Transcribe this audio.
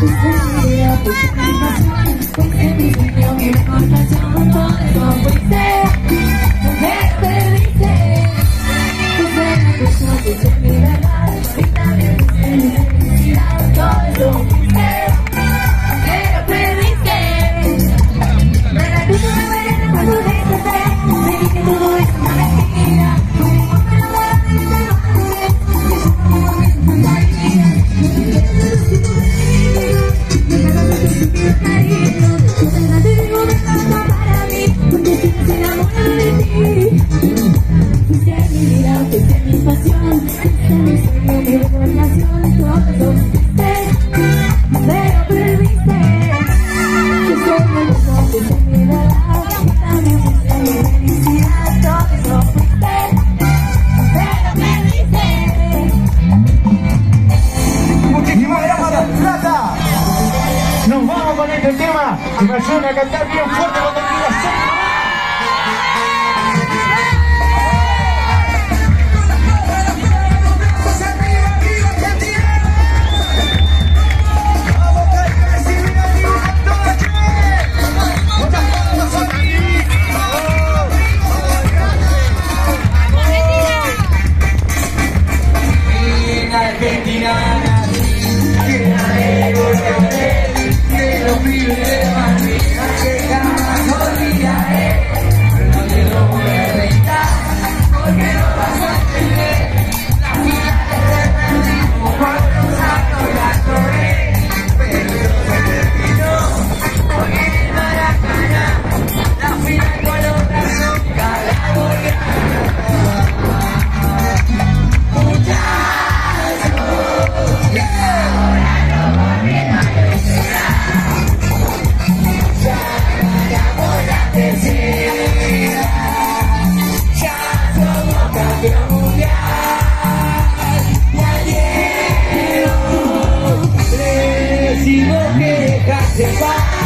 보세요. 복세미 분명히 걷어져 한번더 보세요. este tema. Y me ayuden a cantar bien fuerte cuando Dejaste paz